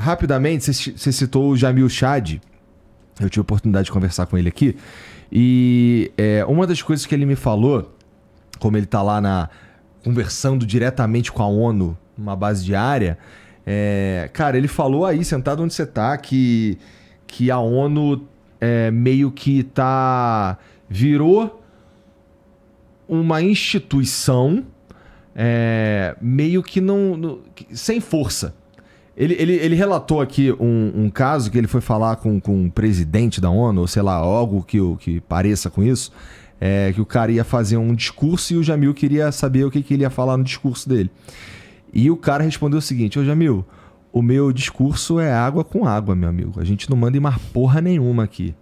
rapidamente, você citou o Jamil Chad. Eu tive a oportunidade de conversar com ele aqui. E é, uma das coisas que ele me falou, como ele está lá na conversando diretamente com a ONU, numa base diária, é, cara, ele falou aí, sentado onde você está, que, que a ONU é, meio que tá virou uma instituição é, meio que não, não, sem força. Ele, ele, ele relatou aqui um, um, caso que ele foi falar com, com o presidente da ONU, ou sei lá, algo que, que pareça com isso, é, que o cara ia fazer um discurso e o Jamil queria saber o que, que ele ia falar no discurso dele. E o cara respondeu o seguinte: Ô Jamil, o meu discurso é água com água, meu amigo. A gente não manda em mais porra nenhuma aqui.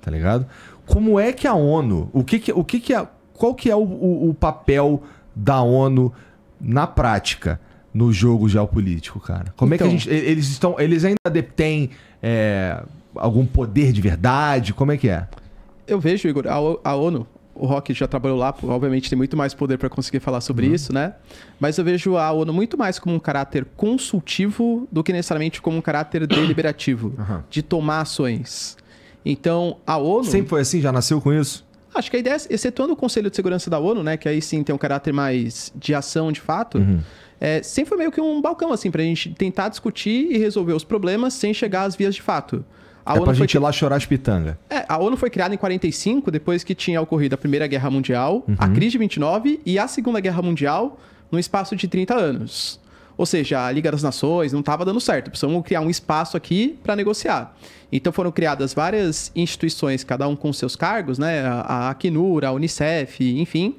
Tá ligado? Como é que a ONU, o que que, o que, que é, qual que é o, o, o papel da ONU na prática? No jogo geopolítico, cara? Como então, é que a então. gente. Eles estão. Eles ainda detêm é, algum poder de verdade? Como é que é? Eu vejo, Igor, a, a ONU. O Rock já trabalhou lá, obviamente tem muito mais poder para conseguir falar sobre uhum. isso, né? Mas eu vejo a ONU muito mais como um caráter consultivo do que necessariamente como um caráter deliberativo, uhum. de tomar ações. Então, a ONU. Sempre foi assim? Já nasceu com isso? Acho que a ideia, excetuando o Conselho de Segurança da ONU, né? Que aí sim tem um caráter mais de ação de fato. Uhum é, sempre foi meio que um balcão, assim, pra gente tentar discutir e resolver os problemas sem chegar às vias de fato. A é ONU pra gente ir lá chorar as pitangas. É, a ONU foi criada em 45, depois que tinha ocorrido a Primeira Guerra Mundial, uhum. a crise de 29 e a Segunda Guerra Mundial no espaço de 30 anos. Ou seja, a Liga das Nações não estava dando certo. Precisamos criar um espaço aqui para negociar. Então foram criadas várias instituições, cada um com seus cargos, né? A Acnur, a Unicef, enfim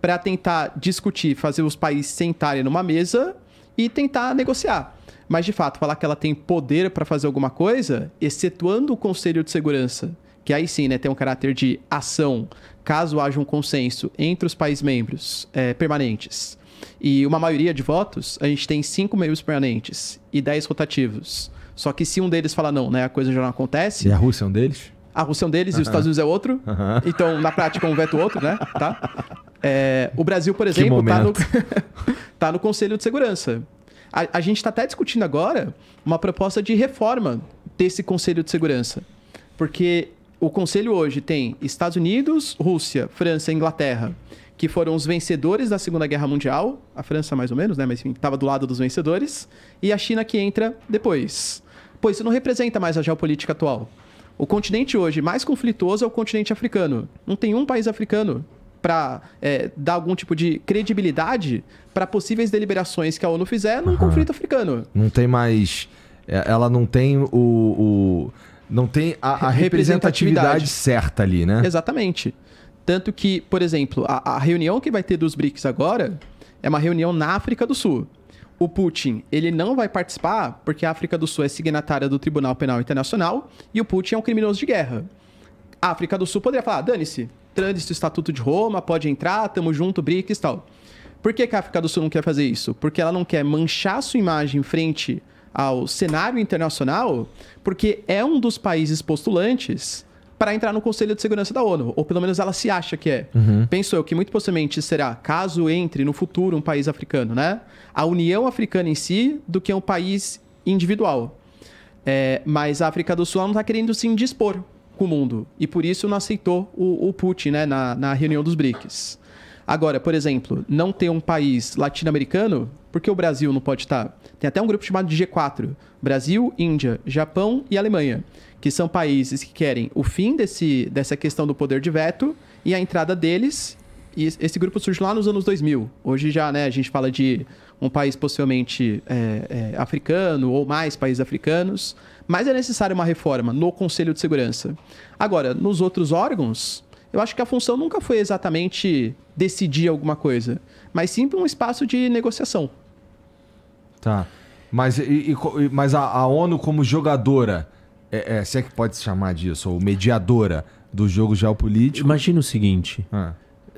para tentar discutir, fazer os países sentarem numa mesa e tentar negociar. Mas, de fato, falar que ela tem poder para fazer alguma coisa, excetuando o Conselho de Segurança, que aí sim né, tem um caráter de ação, caso haja um consenso entre os países membros é, permanentes e uma maioria de votos, a gente tem cinco membros permanentes e dez rotativos. Só que se um deles falar não, né, a coisa já não acontece. E a Rússia é um deles? A Rússia é um deles uh -huh. e os Estados Unidos é outro. Uh -huh. Então, na prática, um veto outro, né? Tá? É, o Brasil, por exemplo, está no, tá no Conselho de Segurança. A, a gente está até discutindo agora uma proposta de reforma desse Conselho de Segurança. Porque o Conselho hoje tem Estados Unidos, Rússia, França e Inglaterra, que foram os vencedores da Segunda Guerra Mundial. A França, mais ou menos, né? Mas estava do lado dos vencedores. E a China que entra depois. Pois isso não representa mais a geopolítica atual. O continente hoje mais conflituoso é o continente africano. Não tem um país africano para é, dar algum tipo de credibilidade para possíveis deliberações que a ONU fizer num uhum. conflito africano. Não tem mais. É, ela não tem o. o não tem a, a representatividade certa ali, né? Exatamente. Tanto que, por exemplo, a, a reunião que vai ter dos BRICS agora é uma reunião na África do Sul. O Putin, ele não vai participar porque a África do Sul é signatária do Tribunal Penal Internacional e o Putin é um criminoso de guerra. A África do Sul poderia falar, dane-se, trânsito Estatuto de Roma, pode entrar, tamo junto, BRICS e tal. Por que, que a África do Sul não quer fazer isso? Porque ela não quer manchar sua imagem frente ao cenário internacional, porque é um dos países postulantes para entrar no Conselho de Segurança da ONU, ou pelo menos ela se acha que é. Uhum. Penso eu que muito possivelmente será, caso entre no futuro um país africano, né? A União Africana em si, do que um país individual. É, mas a África do Sul não está querendo se indispor com o mundo. E por isso não aceitou o, o Putin né, na, na reunião dos BRICS. Agora, por exemplo, não ter um país latino-americano, porque o Brasil não pode estar? Tem até um grupo chamado de G4: Brasil, Índia, Japão e Alemanha, que são países que querem o fim desse, dessa questão do poder de veto e a entrada deles. E esse grupo surge lá nos anos 2000. Hoje já né, a gente fala de um país possivelmente é, é, africano ou mais países africanos. Mas é necessária uma reforma no Conselho de Segurança. Agora, nos outros órgãos, eu acho que a função nunca foi exatamente decidir alguma coisa, mas sim um espaço de negociação. Tá. Mas, e, e, mas a, a, ONU como jogadora, é, é, se é que pode se chamar disso, ou mediadora do jogo geopolítico. Imagina o seguinte: ah.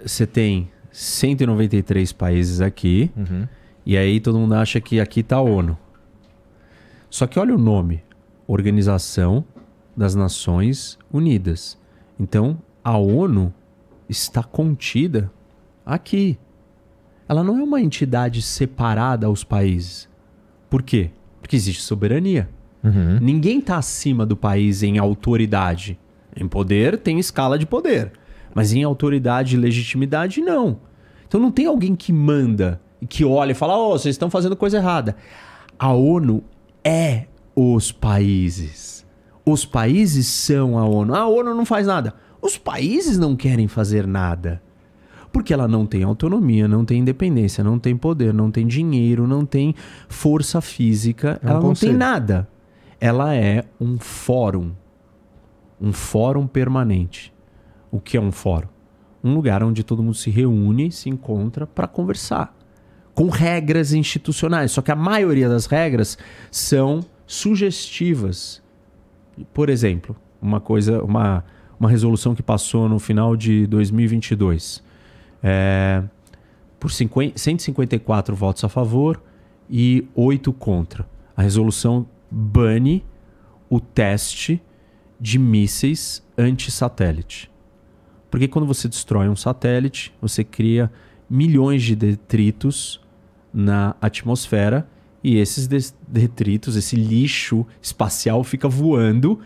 Você tem 193 países aqui, uhum. e aí todo mundo acha que aqui está a ONU. Só que olha o nome: Organização das Nações Unidas. Então, a ONU está contida aqui. Ela não é uma entidade separada aos países. Por quê? Porque existe soberania. Uhum. Ninguém está acima do país em autoridade. Em poder, tem escala de poder. Mas em autoridade e legitimidade, não. Então não tem alguém que manda e que olha e fala: Ó, oh, vocês estão fazendo coisa errada. A ONU é os países. Os países são a ONU. A ONU não faz nada. Os países não querem fazer nada. Porque ela não tem autonomia, não tem independência, não tem poder, não tem dinheiro, não tem força física, É um ela não conselho. tem nada. Ela é um fórum. Um fórum permanente. O que é um fórum? Um lugar onde todo mundo se reúne, se encontra para conversar. Com regras institucionais. Só que a maioria das regras são sugestivas. Por exemplo, uma coisa, uma, uma resolução que passou no final de 2022. É, por 50, 154 votos a favor e 8 contra. A resolução bane o teste de mísseis anti-satélite. Porque quando você destrói um satélite, você cria milhões de detritos na atmosfera e esses detritos, esse lixo espacial fica voando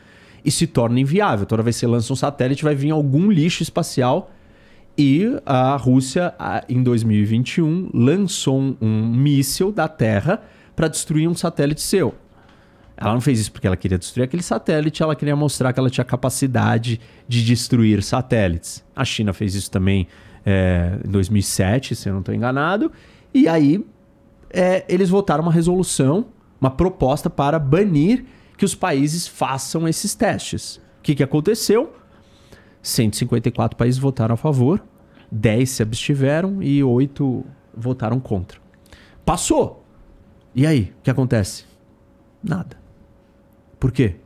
e se torna inviável. Toda vez que você lança um satélite, vai vir algum lixo espacial e a Rússia, em 2021, lançou um, um míssil da Terra para destruir um satélite seu. Ela não fez isso porque ela queria destruir aquele satélite, ela queria mostrar que ela tinha capacidade de destruir satélites. A China fez isso também é, em 2007, se eu não estou enganado. E aí é, eles votaram uma resolução, uma proposta para banir que os países façam esses testes. O que, que aconteceu? 154 países votaram a favor, 10 se abstiveram e 8 votaram contra. Passou! E aí, o que acontece? Nada. Por quê?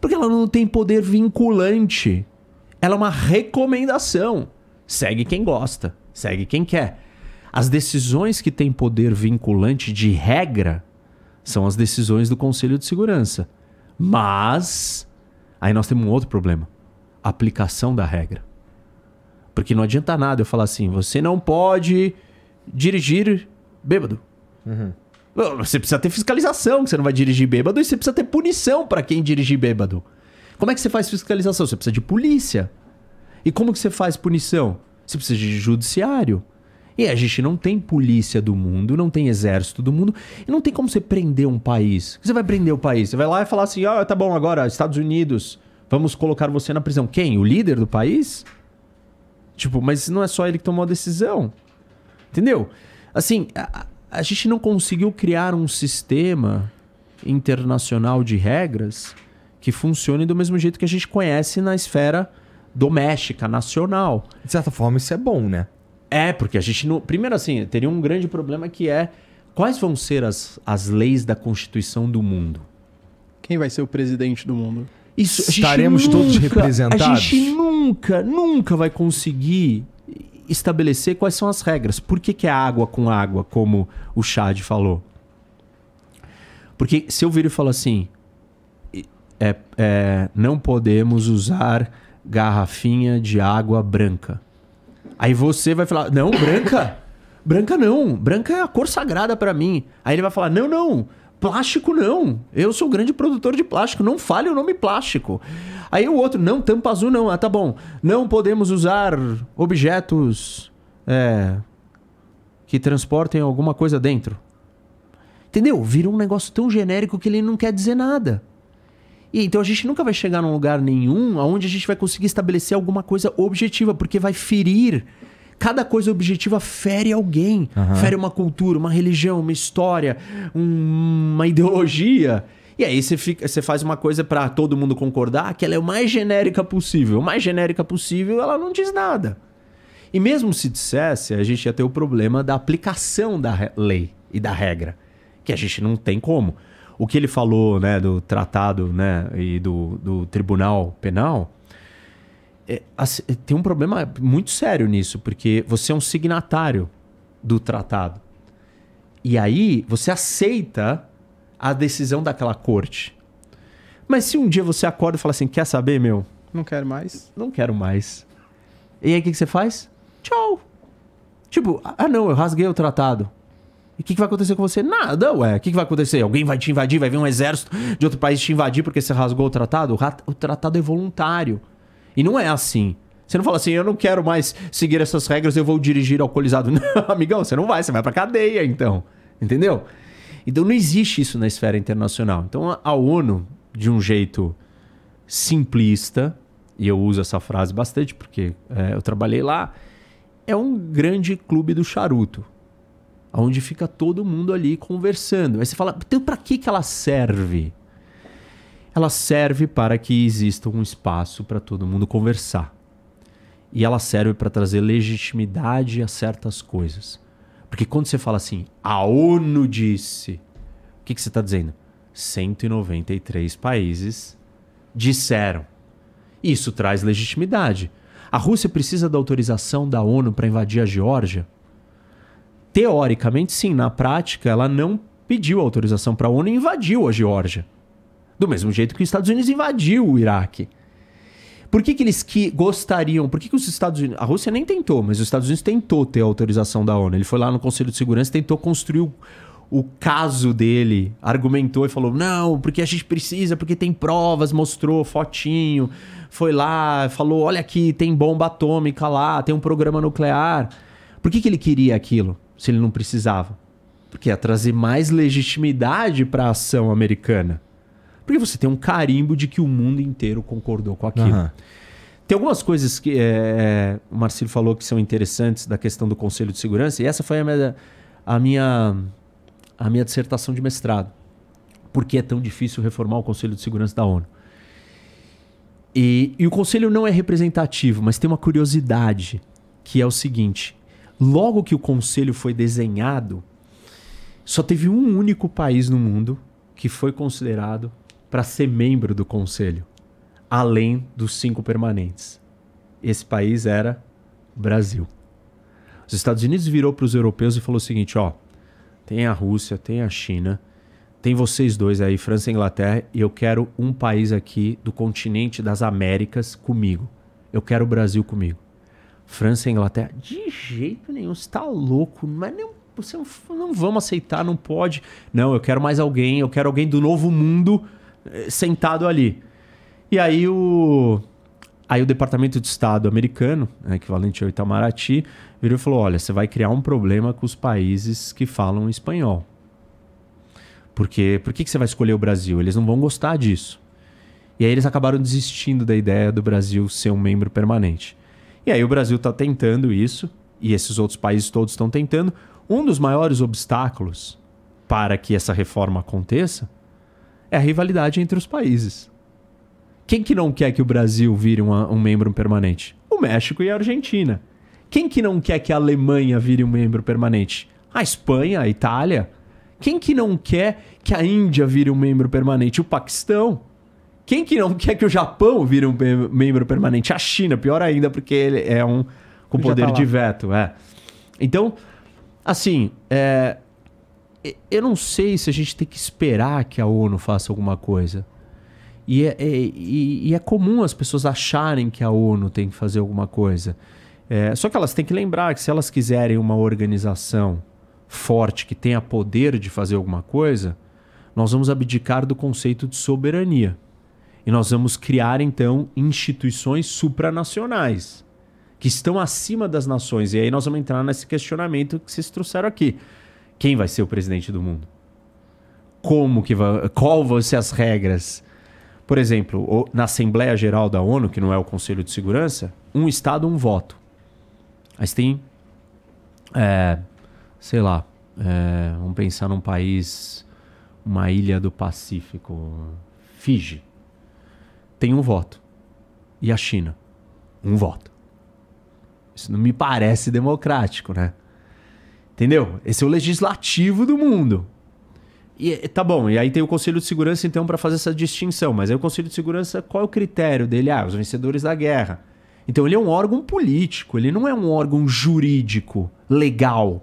Porque ela não tem poder vinculante. Ela é uma recomendação. Segue quem gosta, segue quem quer. As decisões que têm poder vinculante de regra são as decisões do Conselho de Segurança. Mas aí nós temos um outro problema: aplicação da regra. Porque não adianta nada eu falar assim, você não pode dirigir bêbado. Você precisa ter fiscalização, que você não vai dirigir bêbado, e você precisa ter punição para quem dirigir bêbado. Como é que você faz fiscalização? Você precisa de polícia. E como que você faz punição? Você precisa de judiciário. E a gente não tem polícia do mundo, não tem exército do mundo, e não tem como você prender um país. Você vai prender o país? Você vai lá e falar assim: ah, tá bom, agora, Estados Unidos, vamos colocar você na prisão. Quem? O líder do país? Tipo, mas não é só ele que tomou a decisão. Entendeu? Assim, a gente não conseguiu criar um sistema internacional de regras que funcione do mesmo jeito que a gente conhece na esfera doméstica, nacional. De certa forma, isso é bom, né? É, porque a gente não. Primeiro, assim, teria um grande problema que é quais vão ser as, as leis da Constituição do mundo? Quem vai ser o presidente do mundo? Isso, Estaremos todos nunca- representados? A gente nunca, nunca vai conseguir estabelecer quais são as regras. Por que, que é água com água, como o Chad falou? Porque se eu vir e falar assim, é, é, não podemos usar garrafinha de água branca. Aí você vai falar, não, branca? branca não. Branca é a cor sagrada pra mim. Aí ele vai falar, não, não. Plástico não. Eu sou grande produtor de plástico. Não fale o nome plástico. Aí o outro, não, tampa azul não. Ah, tá bom. Não podemos usar objetos é, que transportem alguma coisa dentro. Entendeu? Vira um negócio tão genérico que ele não quer dizer nada. E então a gente nunca vai chegar num lugar nenhum onde a gente vai conseguir estabelecer alguma coisa objetiva, porque vai ferir. Cada coisa objetiva fere alguém. Fere uma cultura, uma religião, uma história, um- uma ideologia. E aí você, fica, você faz uma coisa pra todo mundo concordar que ela é o mais genérica possível. O mais genérica possível, ela não diz nada. E mesmo se dissesse, a gente ia ter o problema da aplicação da lei e da regra, que a gente não tem como. O que ele falou, né, do tratado, né, e do, do tribunal penal, é, assim, tem um problema muito sério nisso, porque você é um signatário do tratado. E aí você aceita a decisão daquela corte. Mas se um dia você acorda e fala assim, quer saber, meu? Não quero mais. não quero mais. E aí o que, que você faz? Tchau. Tipo, ah não, eu rasguei o tratado. E o que, que vai acontecer com você? Nada, ué. O que, que vai acontecer? Alguém vai te invadir, vai vir um exército de outro país te invadir porque você rasgou o tratado? O, rat- o tratado é voluntário. E não é assim. Você não fala assim, eu não quero mais seguir essas regras, eu vou dirigir alcoolizado. Não, amigão, você não vai, você vai pra cadeia, então. Entendeu? Então não existe isso na esfera internacional. Então a- ONU, de um jeito simplista, e eu uso essa frase bastante porque é, eu trabalhei lá, é um grande clube do charuto. Onde fica todo mundo ali conversando. Aí você fala, então pra que, que ela serve? Ela serve para que exista um espaço para todo mundo conversar. E ela serve para trazer legitimidade a certas coisas. Porque quando você fala assim, a ONU disse, o que, que você está dizendo? 193 países disseram. Isso traz legitimidade. A Rússia precisa da autorização da ONU para invadir a Geórgia? Teoricamente, sim. Na prática, ela não pediu autorização para a ONU e invadiu a Geórgia. Do mesmo jeito que os Estados Unidos invadiu o Iraque. Por que, que eles que gostariam? Por que, que os Estados Unidos. A Rússia nem tentou, mas os Estados Unidos tentou ter a autorização da ONU. Ele foi lá no Conselho de Segurança e tentou construir o, o caso dele. Argumentou e falou: não, porque a gente precisa, porque tem provas, mostrou fotinho. Foi lá, falou: olha aqui, tem bomba atômica lá, tem um programa nuclear. Por que, que ele queria aquilo, se ele não precisava? Porque ia trazer mais legitimidade para a ação americana. Porque você tem um carimbo de que o mundo inteiro concordou com aquilo. Aham. Tem algumas coisas que é, o Marcelo falou que são interessantes da questão do Conselho de Segurança, e essa foi a minha, a minha, a minha dissertação de mestrado. Por que é tão difícil reformar o Conselho de Segurança da ONU? E, e o Conselho não é representativo, mas tem uma curiosidade, que é o seguinte: logo que o Conselho foi desenhado, só teve um único país no mundo que foi considerado para ser membro do Conselho além dos cinco permanentes. Esse país era Brasil. Os Estados Unidos virou para os europeus e falou o seguinte: ó, tem a Rússia, tem a China, tem vocês dois aí, França e Inglaterra, e eu quero um país aqui do continente das Américas comigo. Eu quero o Brasil comigo. França e Inglaterra, de jeito nenhum, você tá louco, mas não, você não, não vamos aceitar, não pode. Não, eu quero mais alguém, eu quero alguém do novo mundo sentado ali. E aí o aí o Departamento de Estado americano, né, equivalente ao Itamaraty, virou e falou: "Olha, você vai criar um problema com os países que falam espanhol. Porque por que que você vai escolher o Brasil? Eles não vão gostar disso." E aí eles acabaram desistindo da ideia do Brasil ser um membro permanente. E aí o Brasil está tentando isso, e esses outros países todos estão tentando. Um dos maiores obstáculos para que essa reforma aconteça é a rivalidade entre os países. Quem que não quer que o Brasil vire uma- um membro permanente? O México e a Argentina. Quem que não quer que a Alemanha vire um membro permanente? A Espanha, a Itália. Quem que não quer que a Índia vire um membro permanente? O Paquistão. Quem que não quer que o Japão vire um mem- membro permanente? A China, pior ainda, porque ele é um com poder tá de veto, é. Então, assim, é, eu não sei se a gente tem que esperar que a ONU faça alguma coisa. E é, é- e- e é comum as pessoas acharem que a ONU tem que fazer alguma coisa. É, só que elas têm que lembrar que se elas quiserem uma organização forte que tenha poder de fazer alguma coisa, nós vamos abdicar do conceito de soberania. E nós vamos criar, então, instituições supranacionais que estão acima das nações. E aí nós vamos entrar nesse questionamento que vocês trouxeram aqui. Quem vai ser o presidente do mundo? Como que vai, qual vão ser as regras? Por exemplo, na Assembleia Geral da ONU, que não é o Conselho de Segurança, um estado, um voto. Você tem, é, sei lá, é, vamos pensar num país, uma ilha do Pacífico, Fiji. Tem um voto. E a China? Um voto. Isso não me parece democrático, né? Entendeu? Esse é o legislativo do mundo. E tá bom, e aí tem o Conselho de Segurança então para fazer essa distinção, mas aí o Conselho de Segurança, qual é o critério dele? Ah, os vencedores da guerra. Então ele é um órgão político, ele não é um órgão jurídico, legal.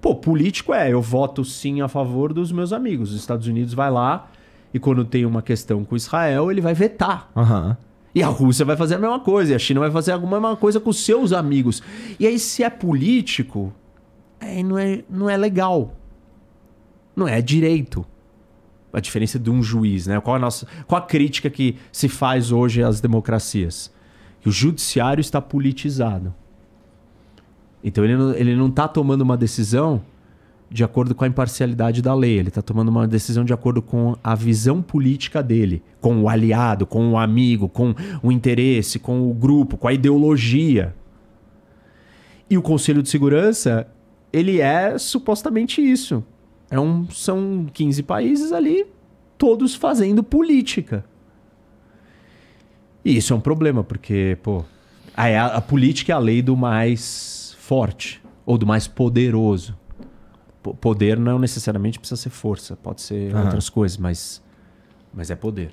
Pô, político é, eu voto sim a favor dos meus amigos. Os Estados Unidos vai lá e quando tem uma questão com Israel, ele vai vetar. Aham. E a Rússia vai fazer a mesma coisa, e a China vai fazer a mesma coisa com seus amigos. E aí, se é político, é, não, é, não é legal. Não é direito. A diferença de um juiz, né? Qual a, nossa, qual a crítica que se faz hoje às democracias? Que o judiciário está politizado. Então ele não, ele não está tomando uma decisão de acordo com a imparcialidade da lei. Ele está tomando uma decisão de acordo com a visão política dele, com o aliado, com o amigo, com o interesse, com o grupo, com a ideologia. E o Conselho de Segurança, ele é supostamente isso. É um, são 15 países ali, todos fazendo política. E isso é um problema, porque, pô, a, a política é a lei do mais forte ou do mais poderoso poder não necessariamente precisa ser força, pode ser uhum. outras coisas, mas, mas é poder.